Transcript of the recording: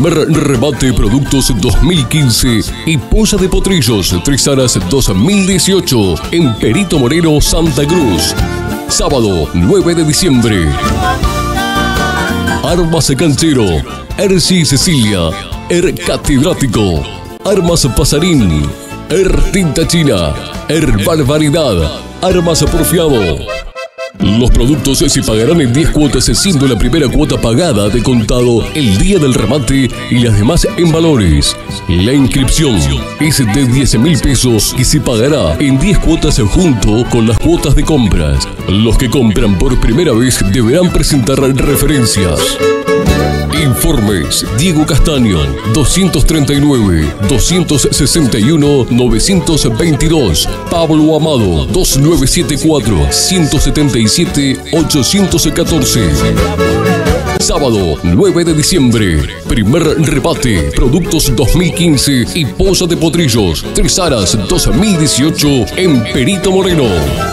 Primer remate productos 2015 y polla de potrillos Tres Aras 2018 en Perito Moreno, Santa Cruz. Sábado 9 de diciembre. Armas Canchero, Erci Cecilia, Er Catedrático, Armas Pasarín, Er Tinta China, Er Barbaridad, Armas Porfiado. Los productos se pagarán en 10 cuotas siendo la primera cuota pagada de contado el día del remate y las demás en valores. La inscripción es de 10 mil pesos y se pagará en 10 cuotas junto con las cuotas de compras. Los que compran por primera vez deberán presentar referencias. Informes Diego Castaño 239 261 922 Pablo Amado 2974 177 814 Sábado 9 de diciembre Primer rebate Productos 2015 y Posa de Potrillos Tres Aras 2018 en Perito Moreno